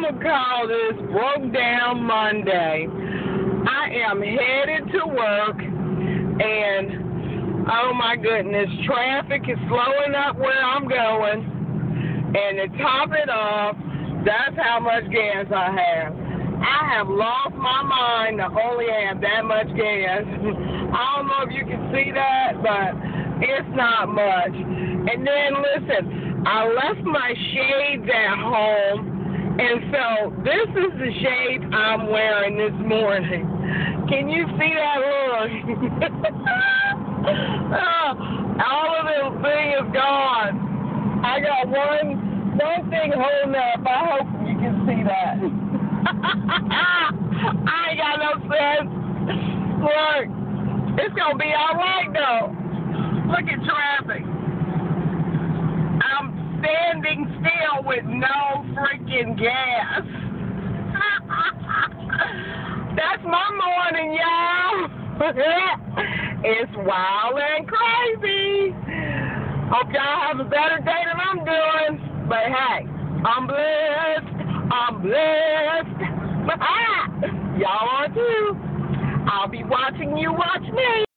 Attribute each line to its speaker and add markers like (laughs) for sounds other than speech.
Speaker 1: I'm going to call this Broke Down Monday. I am headed to work, and oh my goodness, traffic is slowing up where I'm going. And to top it off, that's how much gas I have. I have lost my mind to only have that much gas. (laughs) I don't know if you can see that, but it's not much. And then listen, I left my shades at home and so this is the shade I'm wearing this morning. Can you see that look? oh, (laughs) all of this thing is gone. I got one one thing holding up. I hope you can see that. (laughs) I ain't got no sense. Look, it's gonna be all right though. Look at traffic. I'm standing still with no freaking gas. (laughs) That's my morning, y'all. (laughs) it's wild and crazy. Hope y'all have a better day than I'm doing. But hey, I'm blessed. I'm blessed. (laughs) y'all are too. I'll be watching you watch me.